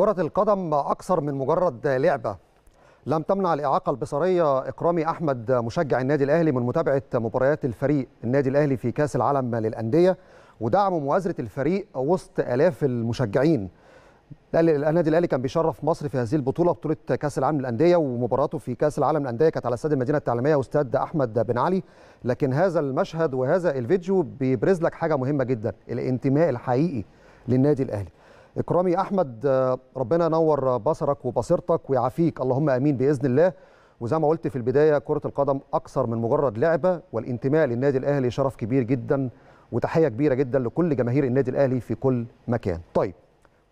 كرة القدم أكثر من مجرد لعبة. لم تمنع الإعاقة البصرية إكرامي أحمد مشجع النادي الأهلي من متابعة مباريات الفريق النادي الأهلي في كأس العالم للأندية ودعم مؤازرة الفريق وسط آلاف المشجعين. النادي الأهلي كان بيشرف مصر في هذه البطولة بطولة كأس العالم للأندية ومباراته في كأس العالم للأندية كانت على استاد المدينة التعليمية واستاد أحمد بن علي. لكن هذا المشهد وهذا الفيديو بيبرز لك حاجة مهمة جدا الانتماء الحقيقي للنادي الأهلي. إكرامي أحمد ربنا ينور بصرك وبصيرتك ويعافيك. اللهم آمين بإذن الله. وزي ما قلت في البداية كرة القدم أكثر من مجرد لعبة والانتماء للنادي الأهلي شرف كبير جدا وتحية كبيرة جدا لكل جماهير النادي الأهلي في كل مكان. طيب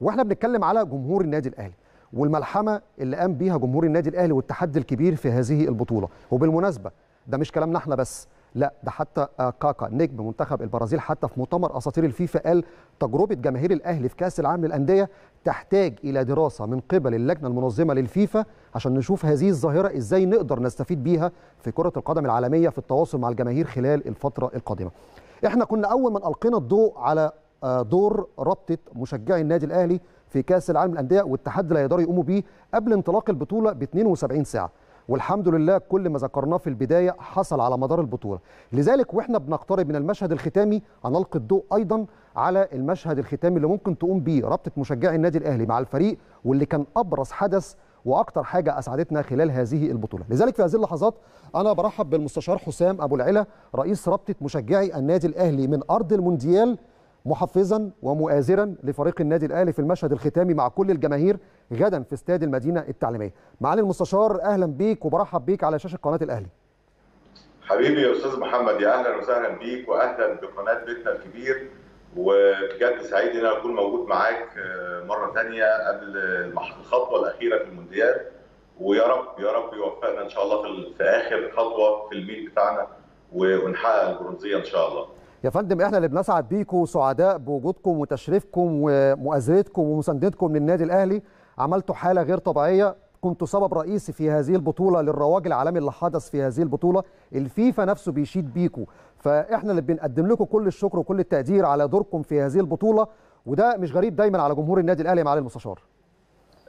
وإحنا بنتكلم على جمهور النادي الأهلي والملحمة اللي قام بيها جمهور النادي الأهلي والتحدي الكبير في هذه البطولة. وبالمناسبة ده مش كلامنا إحنا بس لا ده حتى كاكا نجم منتخب البرازيل حتى في مؤتمر أساطير الفيفا قال تجربة جماهير الأهلي في كأس العالم للأندية تحتاج إلى دراسة من قبل اللجنة المنظمة للفيفا عشان نشوف هذه الظاهرة إزاي نقدر نستفيد بيها في كرة القدم العالمية في التواصل مع الجماهير خلال الفترة القادمة. إحنا كنا أول من ألقينا الضوء على دور رابطة مشجعي النادي الأهلي في كأس العالم للأندية والتحدي اللي هيقدروا يقوموا بيه قبل انطلاق البطولة ب 72 ساعة. والحمد لله كل ما ذكرناه في البداية حصل على مدار البطولة. لذلك وإحنا بنقترب من المشهد الختامي هنلقي الضوء أيضا على المشهد الختامي اللي ممكن تقوم بيه رابطة مشجعي النادي الأهلي مع الفريق واللي كان أبرز حدث وأكثر حاجة أسعدتنا خلال هذه البطولة. لذلك في هذه اللحظات أنا برحب بالمستشار حسام أبو العلا رئيس رابطة مشجعي النادي الأهلي من أرض المونديال محفزا ومؤازرا لفريق النادي الأهلي في المشهد الختامي مع كل الجماهير غدا في استاد المدينة التعليمية. معالي المستشار أهلا بيك وبرحب بيك على شاشة قناة الأهلي. حبيبي يا أستاذ محمد يا أهلا وسهلا بيك واهلا بقناة بيتنا الكبير وبجد سعيد إن أنا أكون موجود معاك مرة ثانية قبل الخطوة الأخيرة في المونديال ويا رب يا رب يوفقنا إن شاء الله في, في آخر خطوة في الميل بتاعنا ونحقق البرونزية إن شاء الله. يا فندم إحنا اللي بنسعد بيكم سعداء بوجودكم وتشريفكم ومؤازرتكم ومساندتكم للنادي الأهلي. عملتوا حالة غير طبيعية. كنتوا سبب رئيسي في هذه البطولة للرواج العالمي اللي حدث في هذه البطولة. الفيفا نفسه بيشيد بيكم. فإحنا اللي بنقدم لكم كل الشكر وكل التقدير على دوركم في هذه البطولة. وده مش غريب دايما على جمهور النادي الأهلي معالي المستشار.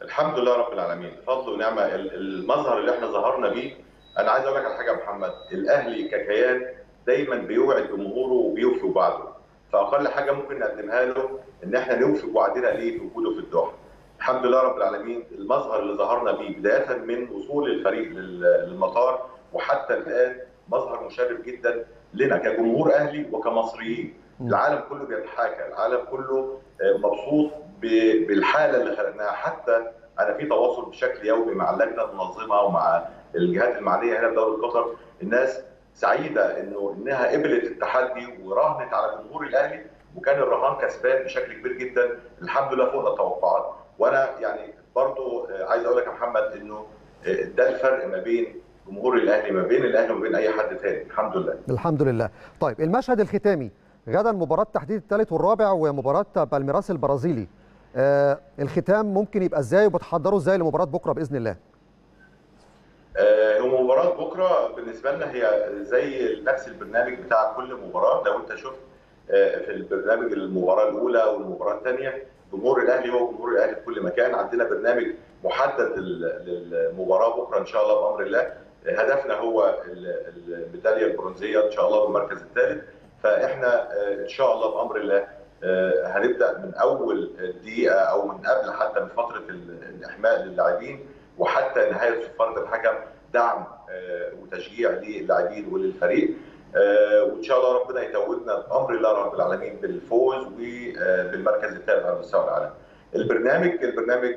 الحمد لله رب العالمين. فضل ونعمه المظهر اللي إحنا ظهرنا بيه. أنا عايز أقول لك على حاجة يا محمد. الأهلي ككيان دايما بيوعد جمهوره وبيوفي وعده فأقل حاجة ممكن نقدمها له إن إحنا نوفي بوعدنا ليه في وجوده في الدوحه الحمد لله رب العالمين المظهر اللي ظهرنا بيه بداية من وصول الفريق للمطار وحتى الآن مظهر مشرف جدا لنا كجمهور أهلي وكمصريين. العالم كله بيتحاكى العالم كله مبسوط بالحالة اللي خلقناها. حتى أنا في تواصل بشكل يومي مع اللجنة المنظمة ومع الجهات المعنية هنا في دولة قطر. الناس سعيدة إنه إنها قبلت التحدي وراهنت على جمهور الأهلي وكان الرهان كسبان بشكل كبير جدا. الحمد لله فوق التوقعات. وأنا يعني برضو عايز أقول لك يا محمد إنه ده الفرق ما بين جمهور الأهلي ما بين الأهلي وما بين أي حد ثاني الحمد لله. الحمد لله. طيب المشهد الختامي. غدا مباراة تحديد الثالث والرابع ومباراة بالميراس البرازيلي. آه الختام ممكن يبقى إزاي وبتحضروا إزاي لمباراة بكرة بإذن الله؟ آه مباراه بكرة بالنسبة لنا هي زي نفس البرنامج بتاع كل مباراة. لو انت شفت آه في البرنامج المباراة الأولى والمباراة الثانية جمهور الأهلي هو جمهور الأهلي في كل مكان. عندنا برنامج محدد للمباراة بكرة إن شاء الله بأمر الله. هدفنا هو الميدالية البرونزية إن شاء الله بالمركز الثالث. فإحنا إن شاء الله بأمر الله هنبدأ من أول دقيقة أو من قبل حتى من فترة الإحماء للاعبين وحتى نهاية صفارة الحكم. دعم وتشجيع للاعبين وللفريق. وإن شاء الله ربنا يتوجنا بامر الله رب العالمين بالفوز وبالمركز الثالث على مستوى العالم. البرنامج البرنامج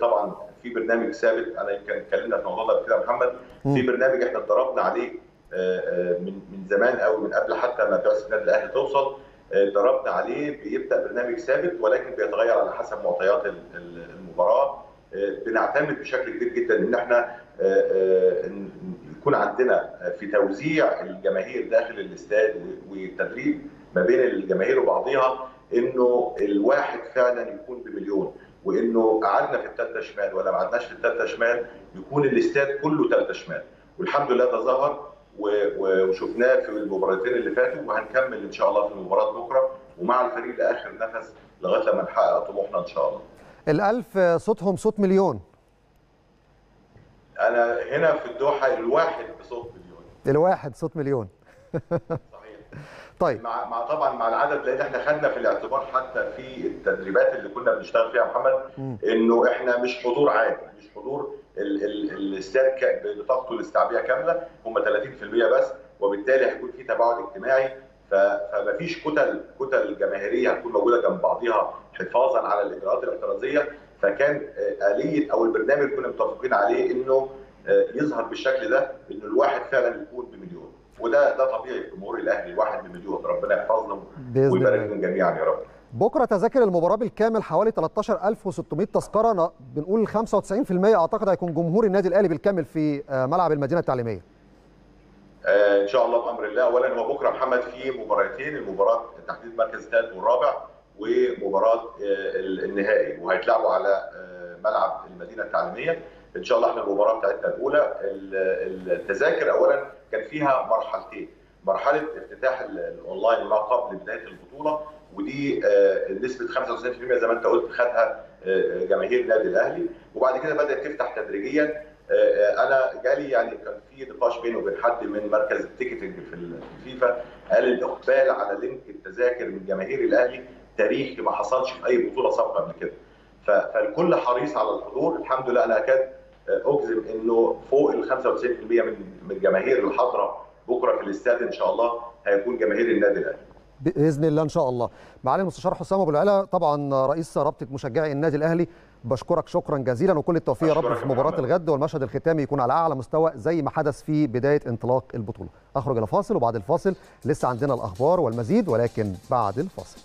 طبعا في برنامج ثابت. أنا يمكن اتكلمنا في الموضوع ده كده محمد. في برنامج إحنا اتدربنا عليه من من زمان قوي من قبل حتى ما بعثه النادي الأهلي توصل اتدربنا عليه. بيبدأ برنامج ثابت ولكن بيتغير على حسب معطيات المباراة. بنعتمد بشكل كبير جدا إن إحنا يكون عندنا في توزيع الجماهير داخل الاستاد والتدريب ما بين الجماهير وبعضها إنه الواحد فعلا يكون بمليون وإنه قعدنا في الثالثه شمال ولا ما قعدناش في الثالثه شمال يكون الاستاد كله ثالثه شمال والحمد لله ده ظهر وشفناه في المباراتين اللي فاتوا وهنكمل إن شاء الله في مباراه بكرة ومع الفريق لآخر نفس لغاية لما نحقق طموحنا إن شاء الله. الألف صوتهم صوت مليون. أنا هنا في الدوحة الواحد بصوت مليون. الواحد صوت مليون. صحيح. طيب. مع مع طبعا مع العدد لأن إحنا خدنا في الاعتبار حتى في التدريبات اللي كنا بنشتغل فيها محمد إنه إحنا مش حضور عادي مش حضور ال- ال- الاستاد بطاقته الاستيعابية كاملة هم 30% بس وبالتالي هيكون في تباعد اجتماعي ف- فمفيش كتل كتل جماهيرية هتكون موجودة جنب بعضيها حفاظا على الإجراءات الاحترازية فكان آه، اليه أو البرنامج كنا متفقين عليه إنه آه، يظهر بالشكل ده إنه الواحد فعلا يكون بمليون. وده ده طبيعي في جمهور الأهلي الواحد بمليون. ربنا يحفظهم بإذن ويبارك لهم جميعا يا رب. بكرة تذاكر المباراة بالكامل حوالي 13600 تذكرة بنقول 95% أعتقد هيكون جمهور النادي الأهلي بالكامل في آه، ملعب المدينة التعليمية. آه، إن شاء الله بأمر الله. اولا هو بكرة محمد في مباراتين المباراة تحديد مركز الثالث والرابع ومباراة آه، النهائي وهيتلعبوا على آه، ملعب المدينة التعليمية. إن شاء الله إحنا المباراة بتاعتنا الأولى. ال- التذاكر اولا كان فيها مرحلتين. مرحلة افتتاح ال- الأونلاين ما قبل بدايه البطولة ودي آه، نسبة 95% زي ما أنت قلت خدها جماهير النادي الأهلي. وبعد كده بدأت تفتح تدريجيا أنا جالي يعني كان في نقاش بيني وبين حد من مركز ال ticketing في الفيفا قال الاقبال على link التذاكر من جماهير الأهلي تاريخي ما حصلش في أي بطولة سابقه قبل كده. فالكل حريص على الحضور. الحمد لله أنا اكاد أجزم إنه فوق ال 95% من من الجماهير الحاضره بكرة في الاستاد إن شاء الله هيكون جماهير النادي الأهلي. بإذن الله إن شاء الله. معالي المستشار حسام أبو العلا طبعا رئيس رابطة مشجعي النادي الأهلي بشكرك شكرا جزيلا وكل التوفيق يا رب في مباراة. الغد والمشهد الختامي يكون على أعلى مستوى زي ما حدث في بداية انطلاق البطولة. أخرج إلى فاصل وبعد الفاصل لسه عندنا الأخبار والمزيد ولكن بعد الفاصل.